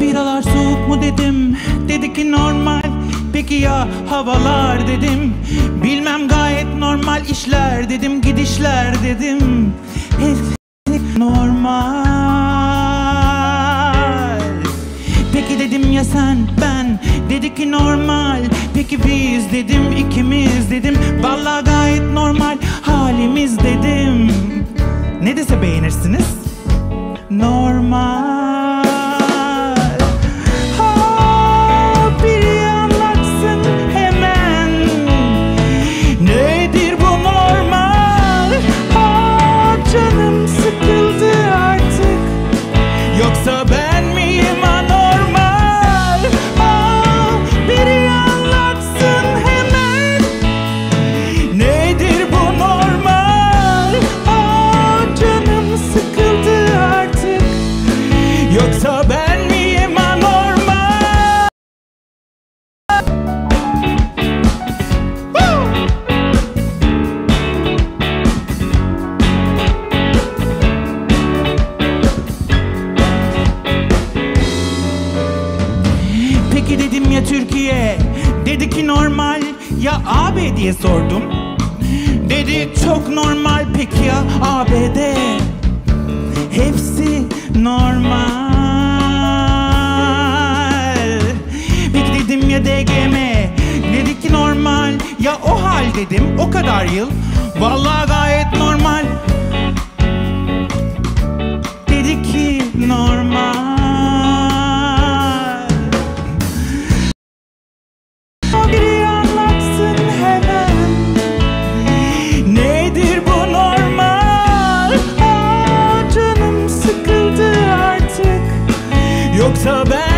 Biralar soğuk mu dedim? Dedi ki normal. Peki ya havalar dedim. Bilmem gayet normal işler dedim Gidişler dedim. Hepsi normal. Peki dedim ya sen ben? Dedi ki normal. Peki biz dedim ikimiz dedim. Vallahi gayet normal halimiz dedim Dedim ya Türkiye? Dedi ki normal Ya AB diye sordum. Dedi çok normal Peki ya ABD Hepsi normal. Peki dedim ya DGM Dedi ki normal Ya o hal dedim o kadar yıl. Vallahi gayet jokes bad.